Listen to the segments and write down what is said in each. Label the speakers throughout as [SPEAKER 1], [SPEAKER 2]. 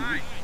[SPEAKER 1] Line.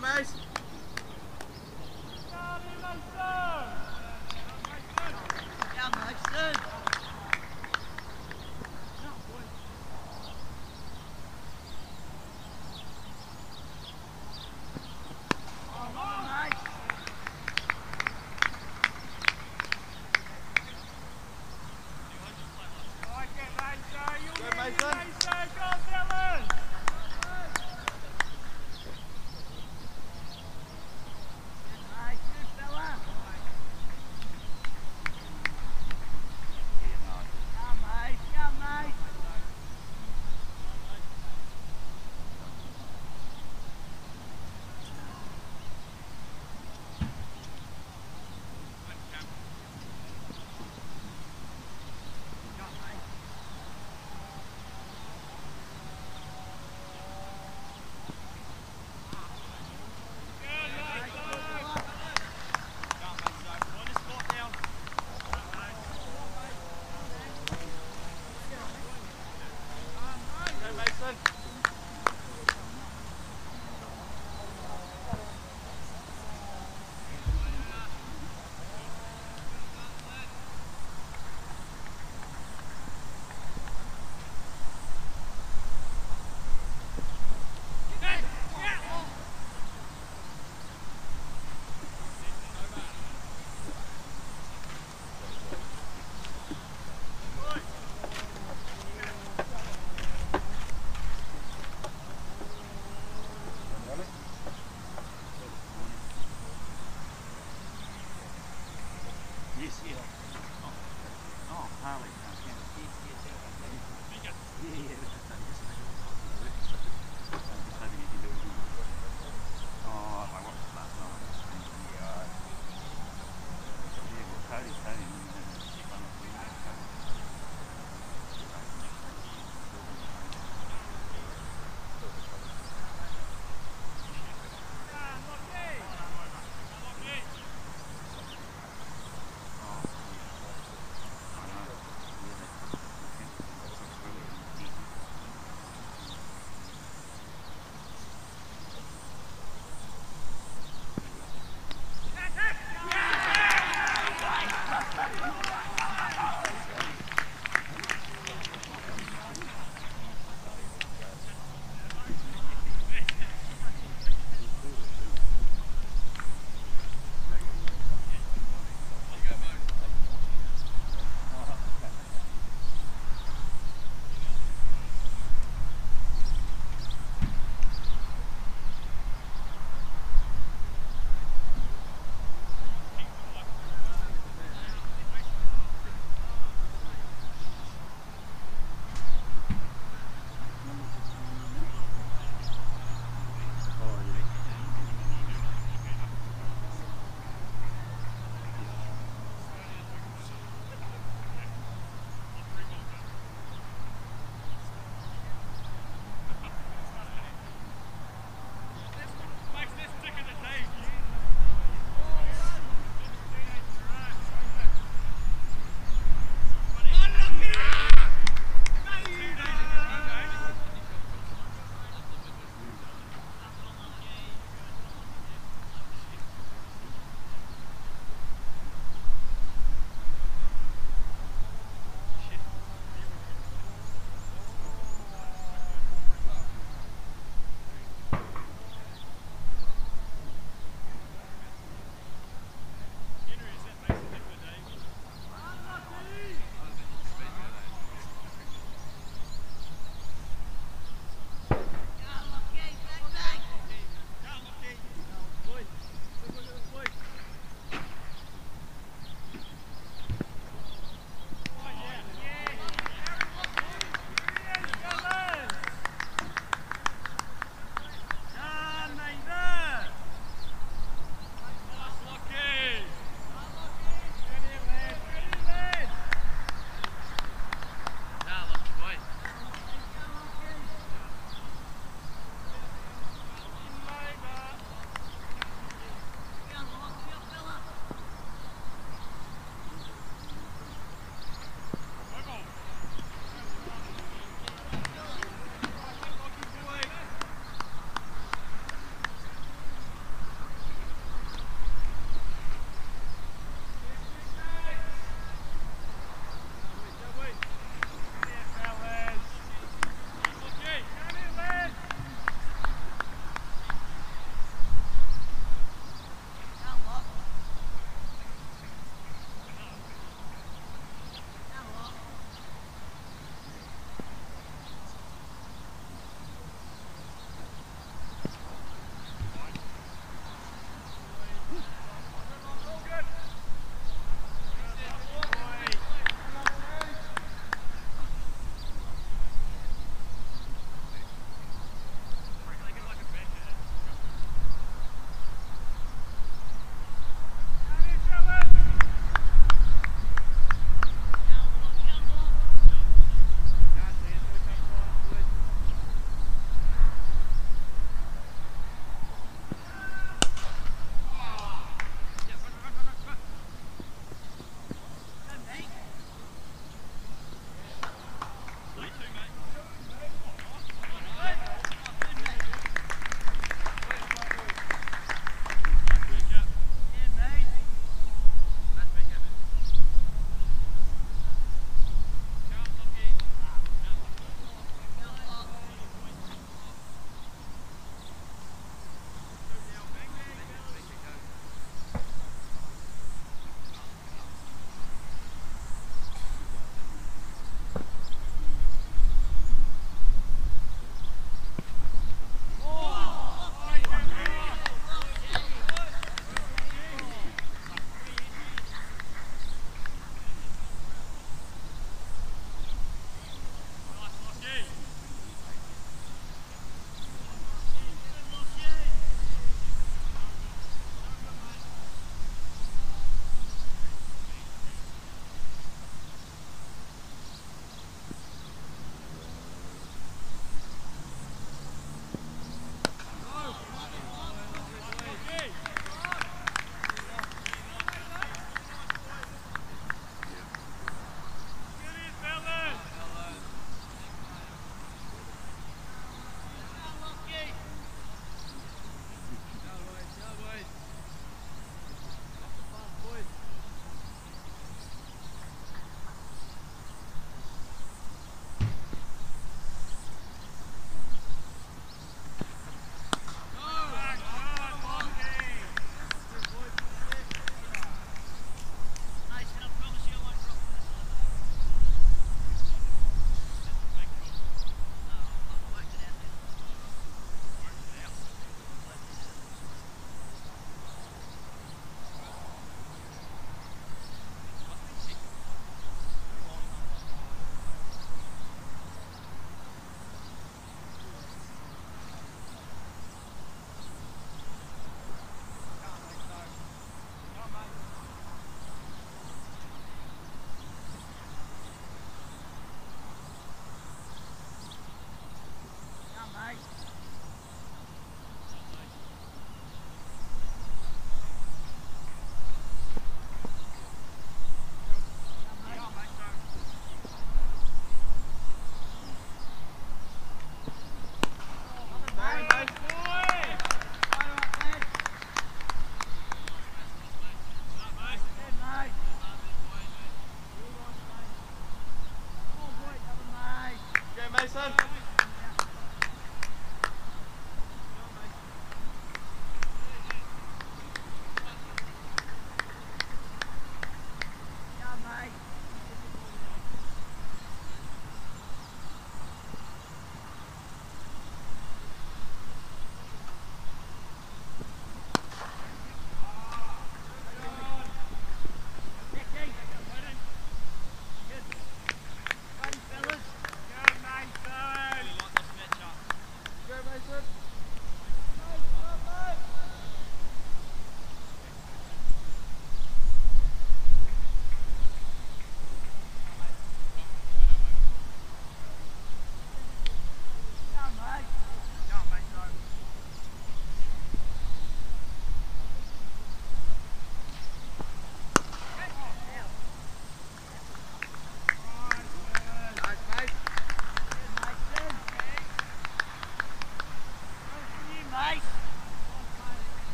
[SPEAKER 1] Mace.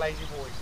[SPEAKER 1] lazy boys.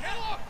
[SPEAKER 1] Hey,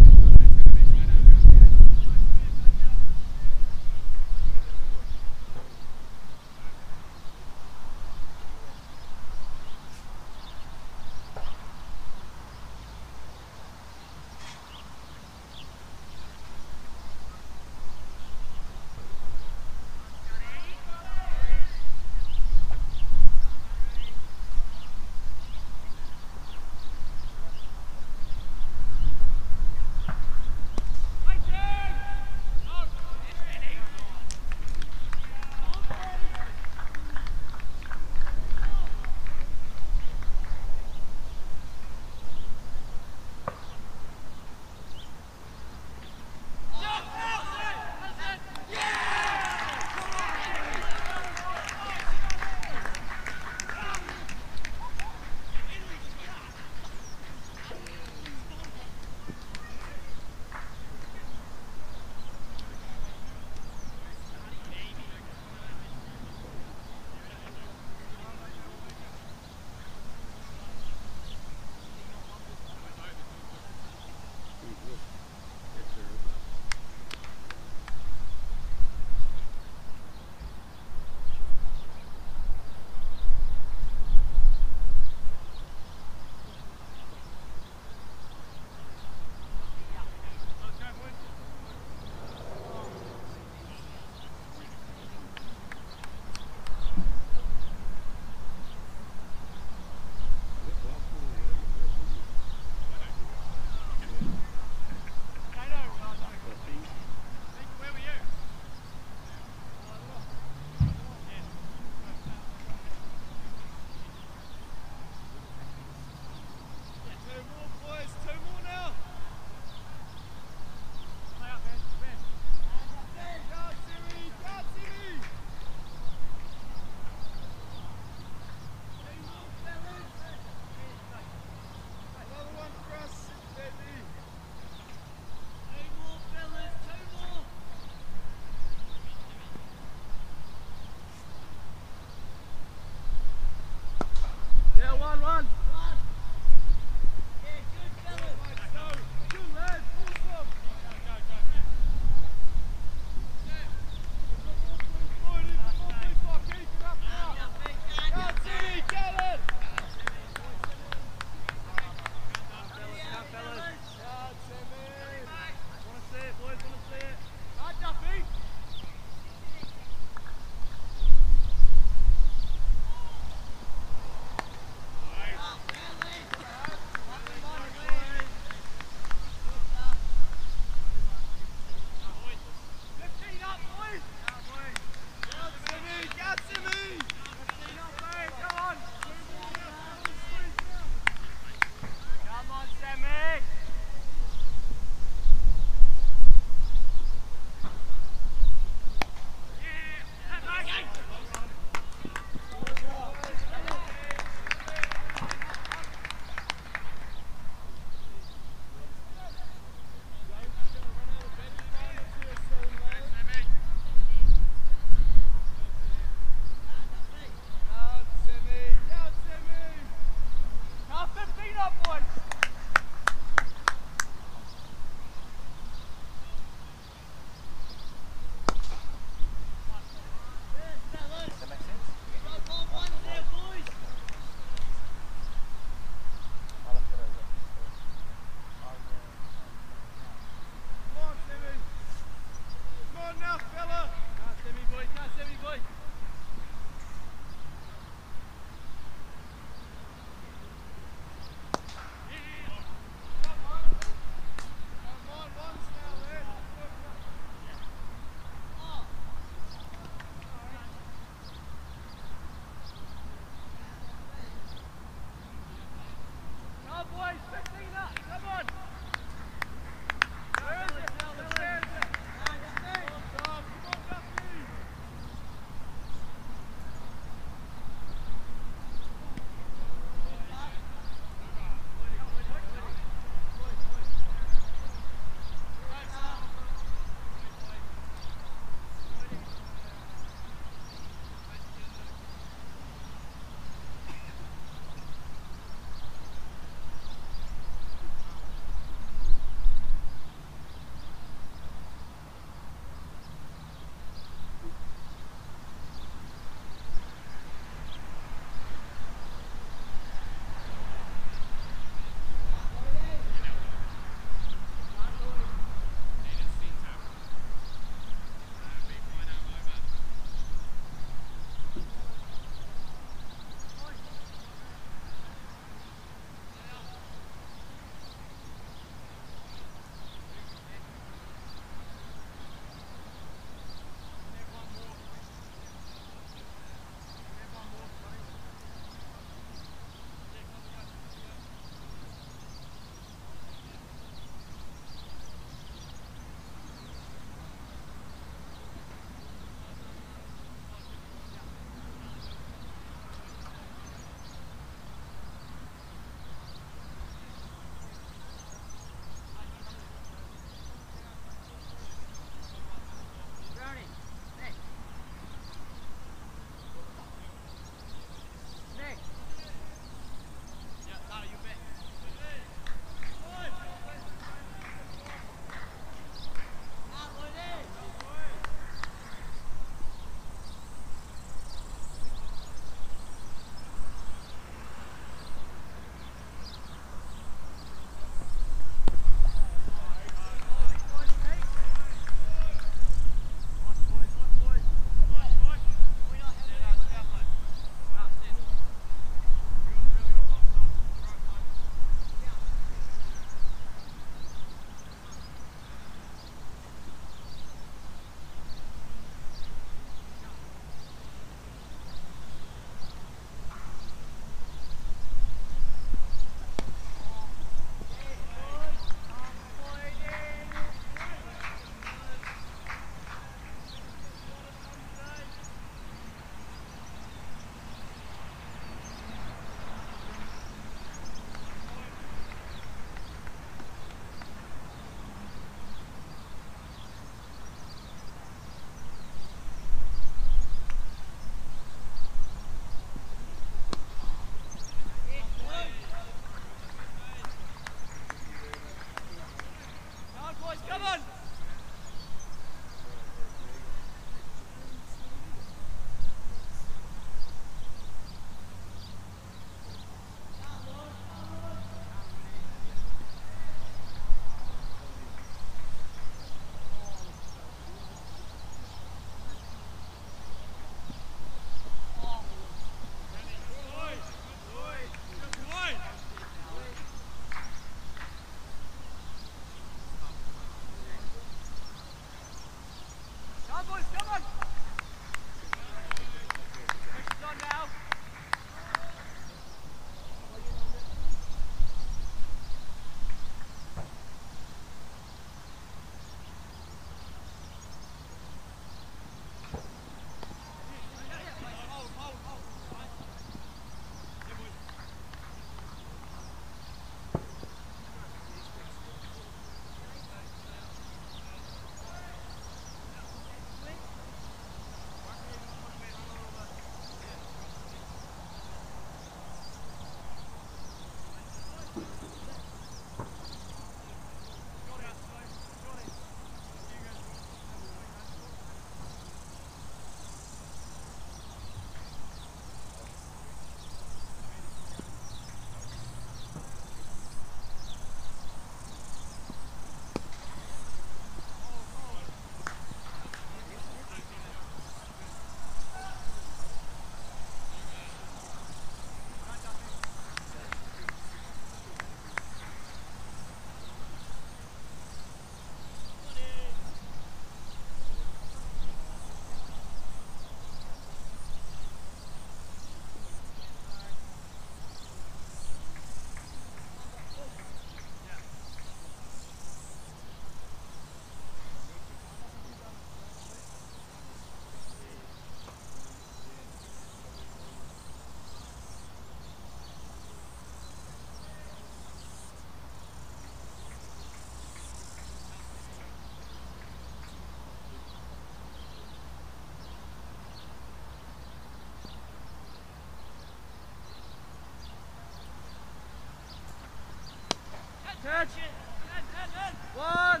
[SPEAKER 1] Catch it. One.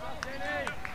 [SPEAKER 1] Go, Denny.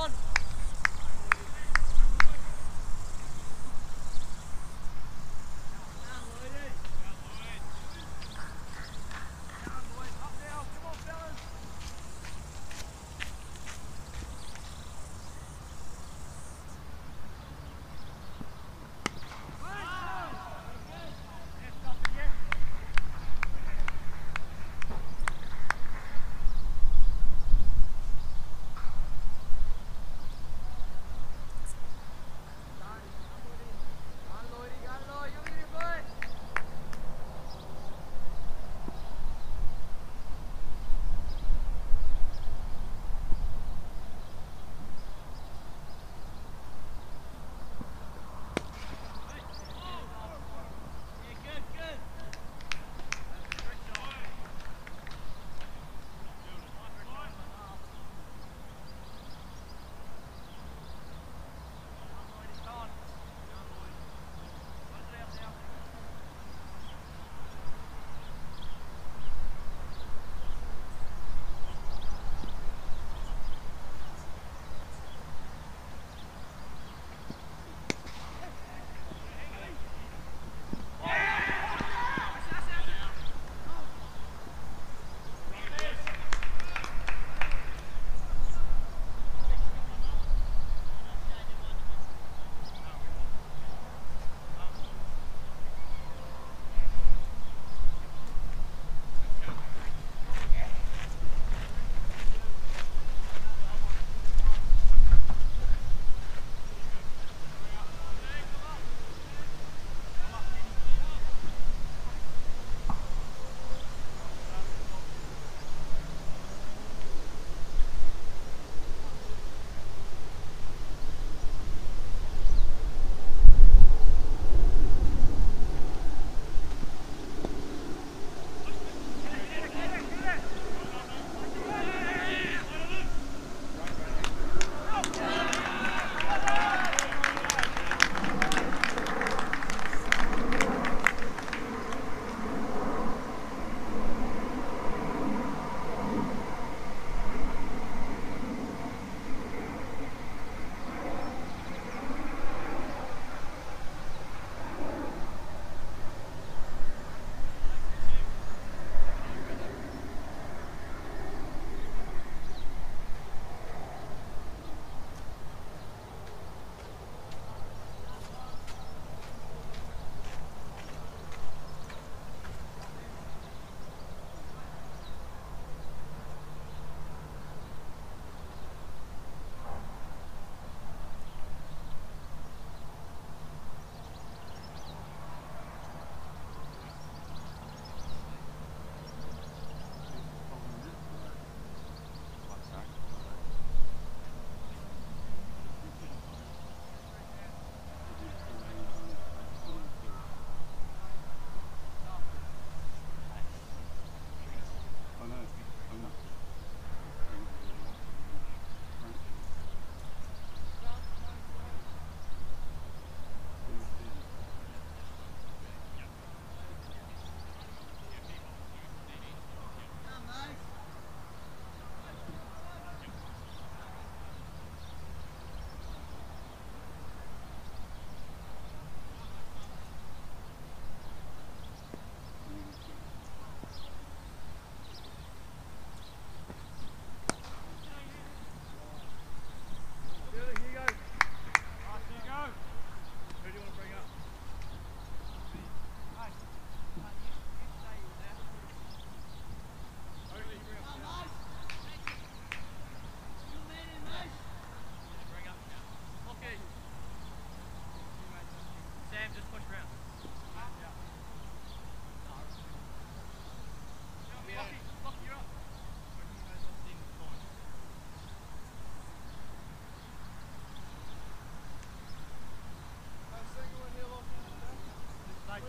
[SPEAKER 2] on.